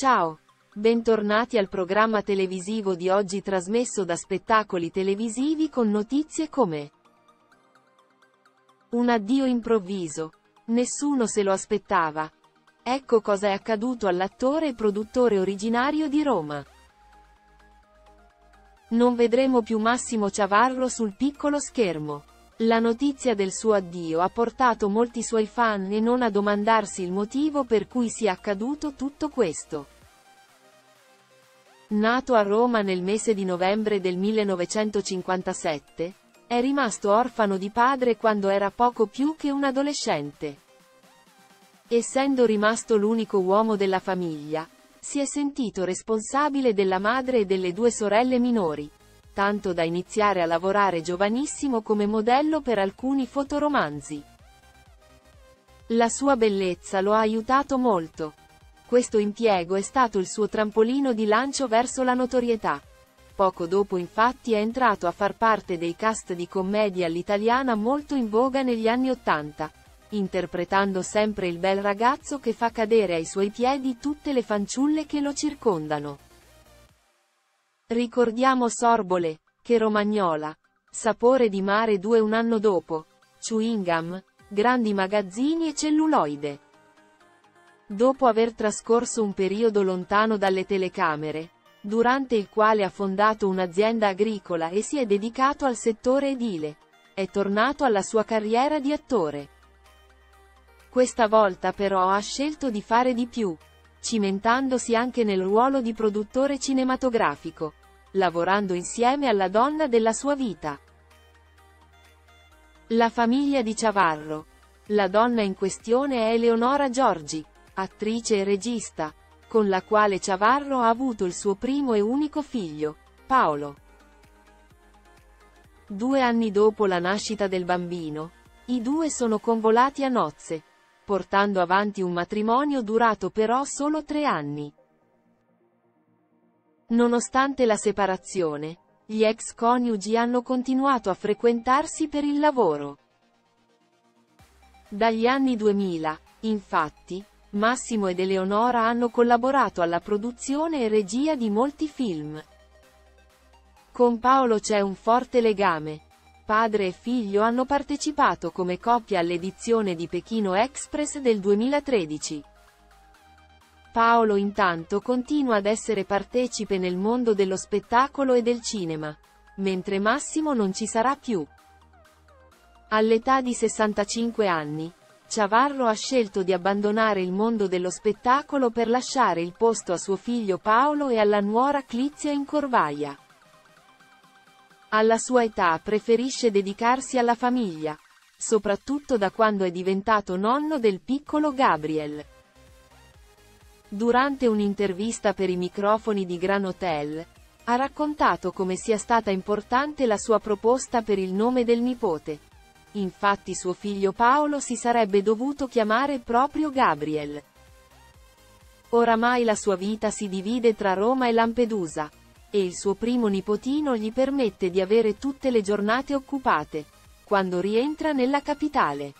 Ciao! Bentornati al programma televisivo di oggi trasmesso da spettacoli televisivi con notizie come Un addio improvviso. Nessuno se lo aspettava. Ecco cosa è accaduto all'attore e produttore originario di Roma. Non vedremo più Massimo Ciavarro sul piccolo schermo. La notizia del suo addio ha portato molti suoi fan e non a domandarsi il motivo per cui sia accaduto tutto questo. Nato a Roma nel mese di novembre del 1957, è rimasto orfano di padre quando era poco più che un adolescente. Essendo rimasto l'unico uomo della famiglia, si è sentito responsabile della madre e delle due sorelle minori tanto da iniziare a lavorare giovanissimo come modello per alcuni fotoromanzi. La sua bellezza lo ha aiutato molto. Questo impiego è stato il suo trampolino di lancio verso la notorietà. Poco dopo infatti è entrato a far parte dei cast di commedia all'italiana molto in voga negli anni Ottanta, interpretando sempre il bel ragazzo che fa cadere ai suoi piedi tutte le fanciulle che lo circondano. Ricordiamo Sorbole, che Romagnola. Sapore di mare 2 un anno dopo. Chewing gum, grandi magazzini e celluloide. Dopo aver trascorso un periodo lontano dalle telecamere, durante il quale ha fondato un'azienda agricola e si è dedicato al settore edile, è tornato alla sua carriera di attore. Questa volta però ha scelto di fare di più, cimentandosi anche nel ruolo di produttore cinematografico, lavorando insieme alla donna della sua vita. La famiglia di Ciavarro. La donna in questione è Eleonora Giorgi, attrice e regista, con la quale Ciavarro ha avuto il suo primo e unico figlio, Paolo. Due anni dopo la nascita del bambino, i due sono convolati a nozze, portando avanti un matrimonio durato però solo tre anni. Nonostante la separazione, gli ex coniugi hanno continuato a frequentarsi per il lavoro. Dagli anni 2000, infatti, Massimo ed Eleonora hanno collaborato alla produzione e regia di molti film. Con Paolo c'è un forte legame. Padre e figlio hanno partecipato come coppia all'edizione di Pechino Express del 2013. Paolo intanto continua ad essere partecipe nel mondo dello spettacolo e del cinema, mentre Massimo non ci sarà più. All'età di 65 anni, Ciavarro ha scelto di abbandonare il mondo dello spettacolo per lasciare il posto a suo figlio Paolo e alla nuora Clizia in Corvaia. Alla sua età preferisce dedicarsi alla famiglia, soprattutto da quando è diventato nonno del piccolo Gabriel. Durante un'intervista per i microfoni di Gran Hotel, ha raccontato come sia stata importante la sua proposta per il nome del nipote. Infatti suo figlio Paolo si sarebbe dovuto chiamare proprio Gabriel. Oramai la sua vita si divide tra Roma e Lampedusa, e il suo primo nipotino gli permette di avere tutte le giornate occupate, quando rientra nella capitale.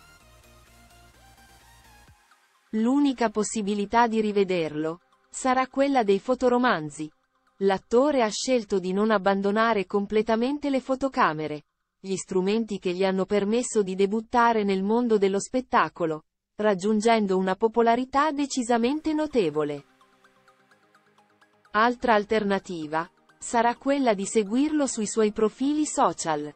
L'unica possibilità di rivederlo sarà quella dei fotoromanzi. L'attore ha scelto di non abbandonare completamente le fotocamere, gli strumenti che gli hanno permesso di debuttare nel mondo dello spettacolo, raggiungendo una popolarità decisamente notevole. Altra alternativa sarà quella di seguirlo sui suoi profili social.